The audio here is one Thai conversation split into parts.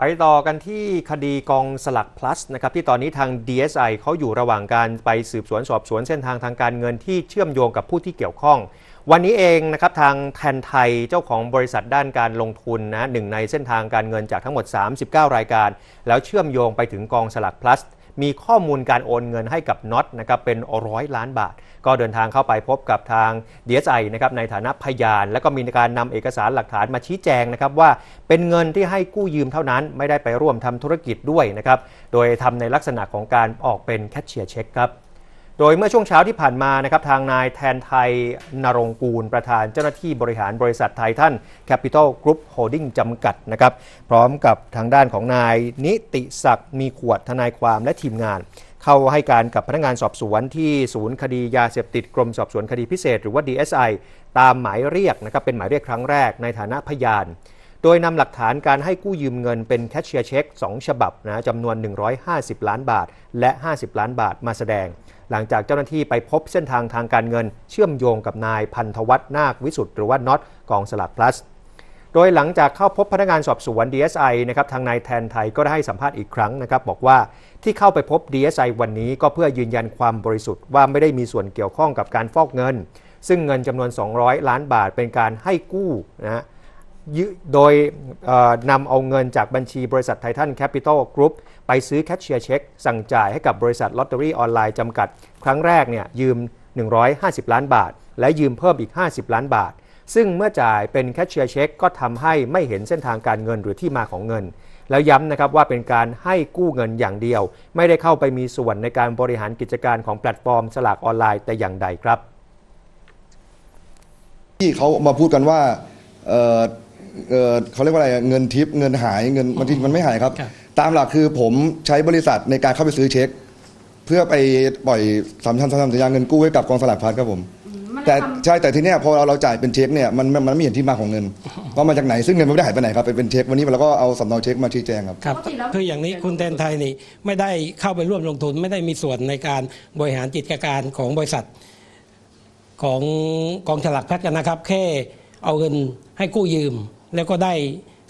ไปต่อกันที่คดีกองสลัก plus นะครับที่ตอนนี้ทาง DSI เขาอยู่ระหว่างการไปสืบสวนสอบสวนเส้นทางทางการเงินที่เชื่อมโยงกับผู้ที่เกี่ยวข้อง วันนี้เองนะครับทางแทนไทยเจ้าของบริษัทด้านการลงทุนนะหนึ่งในเส้นทางการเงินจากทั้งหมด 39 รายการ แล้วเชื่อมโยงไปถึงกองสลัก plus มีข้อมูลการโอนเงินให้กับน็อตนะครับเป็นร้อยล้านบาท ก็เดินทางเข้าไปพบกับทาง DSI นะครับในฐานะพยาน แล้วก็มีการนำเอกสารหลักฐานมาชี้แจงนะครับว่าเป็นเงินที่ให้กู้ยืมเท่านั้น ไม่ได้ไปร่วมทำธุรกิจด้วยนะครับโดยทำในลักษณะของการออกเป็นแคชเชียร์เช็คครับ โดยเมื่อช่วงเช้าที่ผ่านมานะครับทางนายแทนไท ณรงค์กูล ประธานเจ้าหน้าที่บริหารบริษัทไททันแคปิตอลกรุ๊ปโฮลดิ้งจำกัดนะครับพร้อมกับทางด้านของนายนิติศักดิ์มีขวดทนายความและทีมงาน เข้าให้การกับพนักงานสอบสวนที่ศูนย์คดียาเสพติดกรมสอบสวนคดีพิเศษ หรือว่า DSI ตามหมายเรียกนะครับเป็นหมายเรียกครั้งแรกในฐานะพยานโดยนำหลักฐานการให้กู้ยืมเงินเป็นแคชเชียร์เช็ค 2 ฉบับนะจำนวน 150 ล้านบาท และ 50 ล้านบาทมาแสดง หลังจากเจ้าหน้าที่ไปพบเส้นทางทางการเงิน เชื่อมโยงกับนายพันธวัฒน์นาควิสุทธ์หรือว่าน็อตกองสลัก plus โดยหลังจากเข้าพบพนักงานสอบสวน DSI นะครับทางนายแทนไทยก็ได้ให้สัมภาษณ์อีกครั้งนะครับบอกว่าที่เข้าไปพบ DSI วันนี้ก็เพื่อยืนยันความบริสุทธิ์ว่าไม่ได้มีส่วนเกี่ยวข้องกับการฟอกเงิน ซึ่งเงินจำนวน 200 ล้านบาทเป็นการให้กู้นะฮะ โดยนำเอาเงินจากบัญชีบริษัทไททันแคปิตอลกรุ๊ปไปซื้อแคชเชียร์เช็ค สั่งจ่ายให้กับบริษัทลอตเตอรี่ออนไลน์จำกัด ครั้งแรกเนี่ยยืม 150 ล้านบาท และยืมเพิ่มอีก 50 ล้านบาท ซึ่งเมื่อจ่ายเป็นแคชเชียร์เช็ค ก็ทำให้ไม่เห็นเส้นทางการเงินหรือที่มาของเงิน แล้วย้ำนะครับว่าเป็นการให้กู้เงินอย่างเดียว ไม่ได้เข้าไปมีส่วนในการบริหารกิจการของแพลตฟอร์มสลากออนไลน์แต่อย่างใดครับ ที่เขามาพูดกันว่า เอ่อเอ่อเขาเรียกว่าอะไรเงินทิปเงินหายเงินบางทีมันไม่หายครับครับ ตามหลักคือผมใช้บริษัทในการเข้าไปซื้อเช็ค เพื่อไปปล่อยสัมพันธ์สัญญาเงินกู้ให้กับกองสลากพลัดครับผมมันแต่ทำใช่แต่ทีเนี้ยพอเราเราจ่ายเป็นเช็คเนี่ยมันมันมันไม่เห็นที่มาของเงินว่ามาจากไหนซึ่งเงินมันไม่ได้หายไปไหนครับเป็นเป็นเช็ควันนี้เราก็เอาสำเนาเช็คมาชี้แจงครับ ครับปกติแล้ว คืออย่างนี้คุณแทนไทยนี่ไม่ได้เข้าไปร่วมลงทุนไม่ได้มีส่วนในการบริหารกิจการของบริษัท ของกองฉลากแพทย์กันนะครับ แค่เอาเงินให้กู้ยืม แล้วก็ได้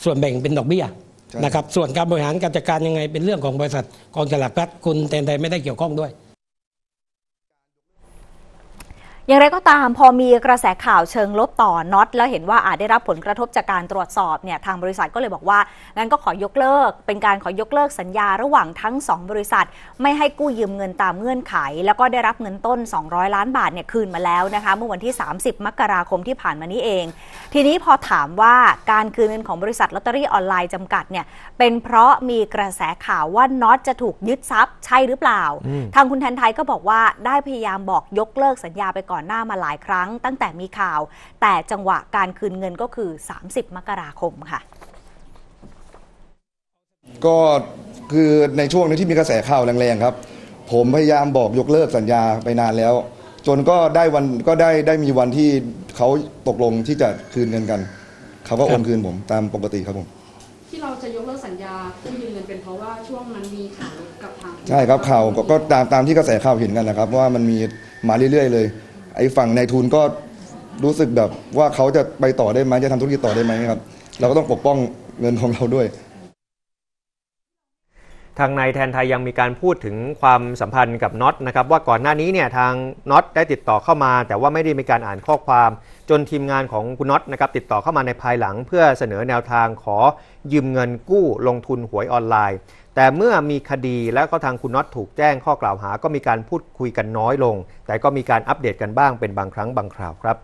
ส่วนแบ่งเป็นดอกเบี้ยใช่นะครับส่วนการบริหารการจัดการยังไงเป็นเรื่องของบริษัทกองฉลากแพทย์คุณแทนไทยไม่ได้เกี่ยวข้องด้วย อย่างไรก็ตามพอมีกระแสข่าวเชิงลบต่อน็อตแล้วเห็นว่าอาจได้รับผลกระทบจากการตรวจสอบเนี่ยทางบริษัทก็เลยบอกว่างั้นก็ขอยกเลิก เป็นการขอยกเลิกสัญญาระหว่างทั้ง 2 บริษัท ไม่ให้กู้ยืมเงินตามเงื่อนไข แล้วก็ได้รับเงินต้น 200 ล้านบาทเนี่ยคืนมาแล้วนะคะเมื่อวันที่ 30 มกราคมที่ผ่านมานี้เอง ทีนี้พอถามว่าการคืนเงินของบริษัทลอตเตอรี่ออนไลน์จำกัดเนี่ยเป็นเพราะมีกระแสข่าวว่าน็อตจะถูกยึดทรัพย์ใช่หรือเปล่า ทางคุณแทนไทยก็บอกว่าได้พยายามบอกยกเลิกสัญญาไปก่อนหน้ามาหลายครั้งตั้งแต่มีข่าว แต่จังหวะการคืนเงินก็คือ 30 มกราคมค่ะ ก็คือในช่วงนี้ที่มีกระแสข่าวแรงๆครับ ผมพยายามบอกยกเลิกสัญญาไปนานแล้ว จนก็ได้วันก็ได้ได้มีวันที่เขาตกลงที่จะคืนเงินกัน เขาก็โอนคืนผมตามปกติครับผม ที่เราจะยกเลิกสัญญากู้ยืมเงินเป็นเพราะว่าช่วงนั้นมีข่าวกับทาง ใช่ครับข่าวก็ก็ตามตามที่กระแสข่าวเห็นกันนะครับ ว่ามันมีมาเรื่อยๆเลย ไอ้ฝั่งนายทุนก็รู้สึกแบบว่าเขาจะไปต่อได้ไหมจะทำธุรกิจต่อได้ไหมครับ เราก็ต้องปกป้องเงินของเราด้วย ทางนายแทนไทยยังมีการพูดถึงความสัมพันธ์กับน็อตนะครับว่าก่อนหน้านี้เนี่ยทางน็อตได้ติดต่อเข้ามา แต่ว่าไม่ได้มีการอ่านข้อความ จนทีมงานของคุณน็อตนะครับติดต่อเข้ามาในภายหลัง เพื่อเสนอแนวทางขอยืมเงินกู้ลงทุนหวยออนไลน์ แต่เมื่อมีคดีแล้วก็ทางคุณน็อตถูกแจ้งข้อกล่าวหา ก็มีการพูดคุยกันน้อยลง แต่ก็มีการอัปเดตกันบ้างเป็นบางครั้งบางคราวครับ